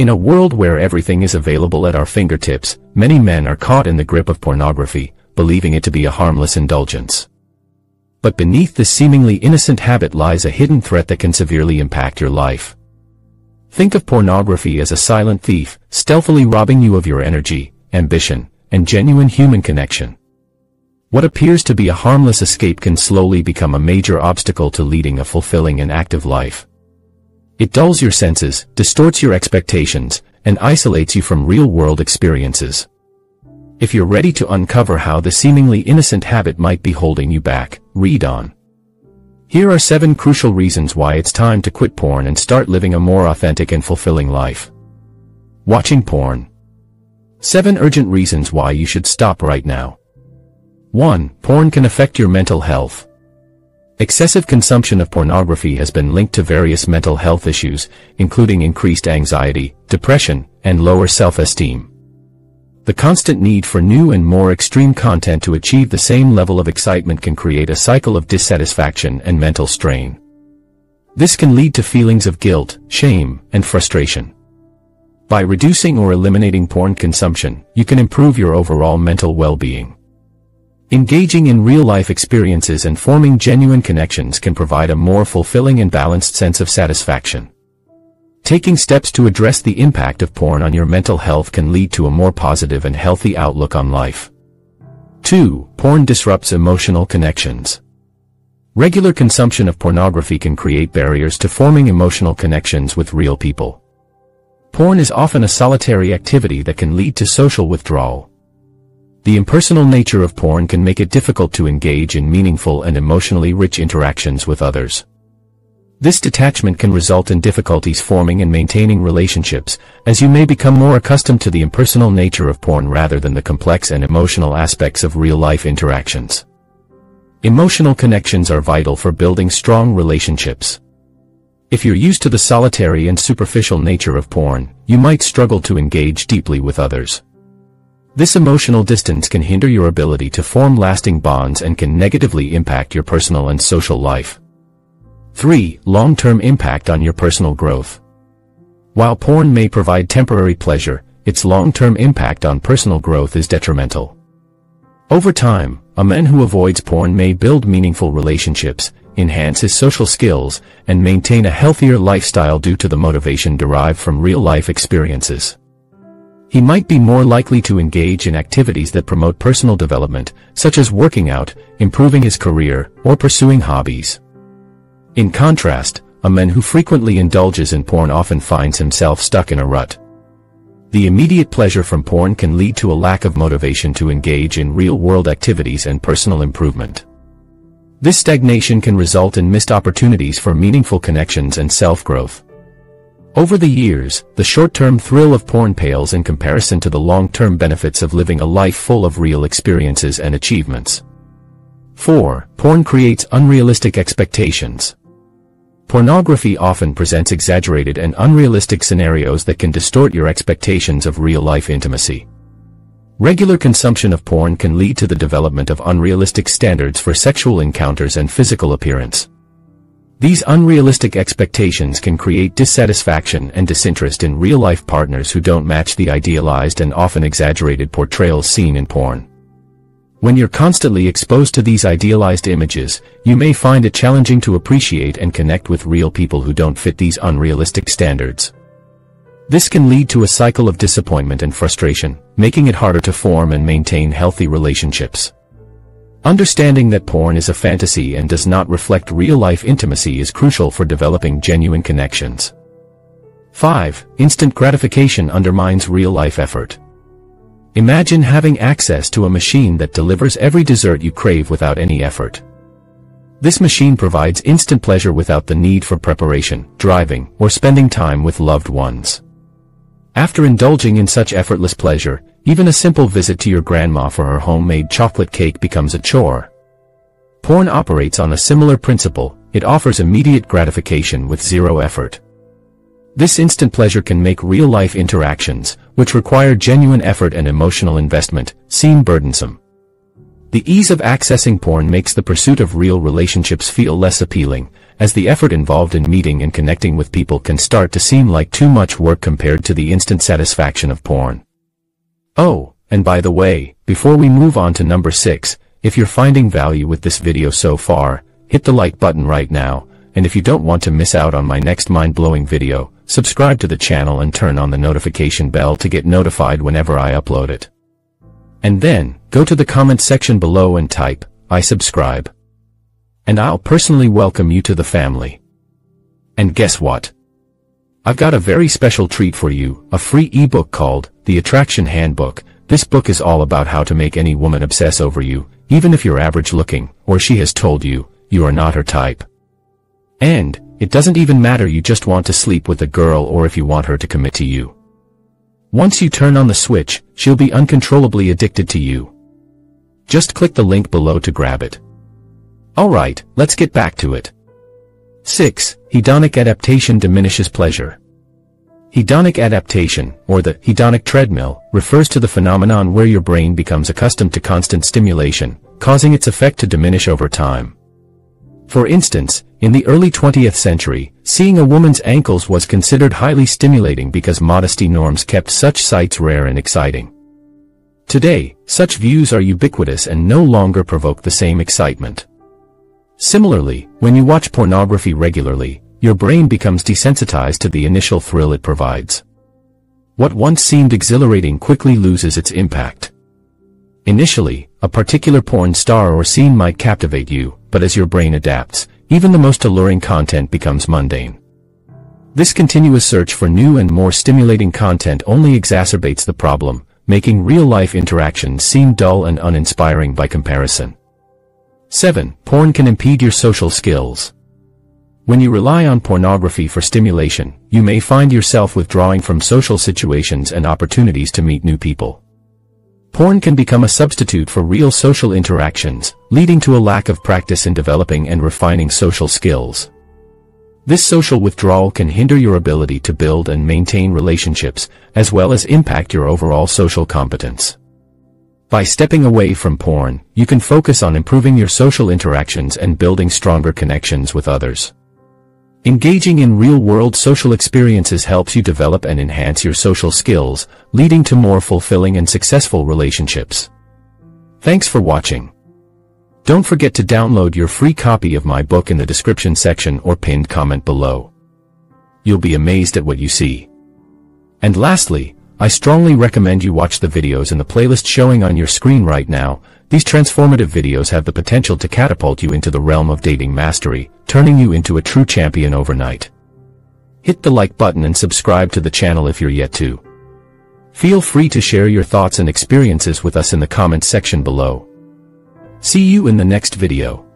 In a world where everything is available at our fingertips, many men are caught in the grip of pornography, believing it to be a harmless indulgence. But beneath this seemingly innocent habit lies a hidden threat that can severely impact your life. Think of pornography as a silent thief, stealthily robbing you of your energy, ambition, and genuine human connection. What appears to be a harmless escape can slowly become a major obstacle to leading a fulfilling and active life. It dulls your senses, distorts your expectations, and isolates you from real-world experiences. If you're ready to uncover how the seemingly innocent habit might be holding you back, read on. Here are 7 crucial reasons why it's time to quit porn and start living a more authentic and fulfilling life. Watching porn. 7 urgent reasons why you should stop right now. 1. Porn can affect your mental health. Excessive consumption of pornography has been linked to various mental health issues, including increased anxiety, depression, and lower self-esteem. The constant need for new and more extreme content to achieve the same level of excitement can create a cycle of dissatisfaction and mental strain. This can lead to feelings of guilt, shame, and frustration. By reducing or eliminating porn consumption, you can improve your overall mental well-being. Engaging in real-life experiences and forming genuine connections can provide a more fulfilling and balanced sense of satisfaction. Taking steps to address the impact of porn on your mental health can lead to a more positive and healthy outlook on life. 2. Porn disrupts emotional connections. Regular consumption of pornography can create barriers to forming emotional connections with real people. Porn is often a solitary activity that can lead to social withdrawal. The impersonal nature of porn can make it difficult to engage in meaningful and emotionally rich interactions with others. This detachment can result in difficulties forming and maintaining relationships, as you may become more accustomed to the impersonal nature of porn rather than the complex and emotional aspects of real-life interactions. Emotional connections are vital for building strong relationships. If you're used to the solitary and superficial nature of porn, you might struggle to engage deeply with others. This emotional distance can hinder your ability to form lasting bonds and can negatively impact your personal and social life. 3. Long-term impact on your personal growth. While porn may provide temporary pleasure, its long-term impact on personal growth is detrimental. Over time, a man who avoids porn may build meaningful relationships, enhance his social skills, and maintain a healthier lifestyle due to the motivation derived from real-life experiences. He might be more likely to engage in activities that promote personal development, such as working out, improving his career, or pursuing hobbies. In contrast, a man who frequently indulges in porn often finds himself stuck in a rut. The immediate pleasure from porn can lead to a lack of motivation to engage in real-world activities and personal improvement. This stagnation can result in missed opportunities for meaningful connections and self-growth. Over the years, the short-term thrill of porn pales in comparison to the long-term benefits of living a life full of real experiences and achievements. 4. Porn creates unrealistic expectations. Pornography often presents exaggerated and unrealistic scenarios that can distort your expectations of real-life intimacy. Regular consumption of porn can lead to the development of unrealistic standards for sexual encounters and physical appearance. These unrealistic expectations can create dissatisfaction and disinterest in real-life partners who don't match the idealized and often exaggerated portrayals seen in porn. When you're constantly exposed to these idealized images, you may find it challenging to appreciate and connect with real people who don't fit these unrealistic standards. This can lead to a cycle of disappointment and frustration, making it harder to form and maintain healthy relationships. Understanding that porn is a fantasy and does not reflect real-life intimacy is crucial for developing genuine connections. 5. Instant gratification undermines real-life effort. Imagine having access to a machine that delivers every dessert you crave without any effort. This machine provides instant pleasure without the need for preparation, driving, or spending time with loved ones. After indulging in such effortless pleasure, even a simple visit to your grandma for her homemade chocolate cake becomes a chore. Porn operates on a similar principle, it offers immediate gratification with zero effort. This instant pleasure can make real-life interactions, which require genuine effort and emotional investment, seem burdensome. The ease of accessing porn makes the pursuit of real relationships feel less appealing, as the effort involved in meeting and connecting with people can start to seem like too much work compared to the instant satisfaction of porn. Oh, and by the way, before we move on to number 6, if you're finding value with this video so far, hit the like button right now, and if you don't want to miss out on my next mind-blowing video, subscribe to the channel and turn on the notification bell to get notified whenever I upload it. And then, go to the comment section below and type, I subscribe. And I'll personally welcome you to the family. And guess what? I've got a very special treat for you, a free ebook called, The Attraction Handbook. This book is all about how to make any woman obsess over you, even if you're average looking, or she has told you, you are not her type. And, it doesn't even matter you just want to sleep with a girl or if you want her to commit to you. Once you turn on the switch, she'll be uncontrollably addicted to you. Just click the link below to grab it. Alright, let's get back to it. 6. Hedonic adaptation diminishes pleasure. Hedonic adaptation, or the hedonic treadmill, refers to the phenomenon where your brain becomes accustomed to constant stimulation, causing its effect to diminish over time. For instance, in the early 20th century, seeing a woman's ankles was considered highly stimulating because modesty norms kept such sights rare and exciting. Today, such views are ubiquitous and no longer provoke the same excitement. Similarly, when you watch pornography regularly, your brain becomes desensitized to the initial thrill it provides. What once seemed exhilarating quickly loses its impact. Initially, a particular porn star or scene might captivate you, but as your brain adapts, even the most alluring content becomes mundane. This continuous search for new and more stimulating content only exacerbates the problem, making real-life interactions seem dull and uninspiring by comparison. 7. Porn can impede your social skills. When you rely on pornography for stimulation, you may find yourself withdrawing from social situations and opportunities to meet new people. Porn can become a substitute for real social interactions, leading to a lack of practice in developing and refining social skills. This social withdrawal can hinder your ability to build and maintain relationships, as well as impact your overall social competence. By stepping away from porn, you can focus on improving your social interactions and building stronger connections with others. Engaging in real-world social experiences helps you develop and enhance your social skills, leading to more fulfilling and successful relationships. Thanks for watching. Don't forget to download your free copy of my book in the description section or pinned comment below. You'll be amazed at what you see. And lastly, I strongly recommend you watch the videos in the playlist showing on your screen right now. These transformative videos have the potential to catapult you into the realm of dating mastery, turning you into a true champion overnight. Hit the like button and subscribe to the channel if you're yet to. Feel free to share your thoughts and experiences with us in the comments section below. See you in the next video.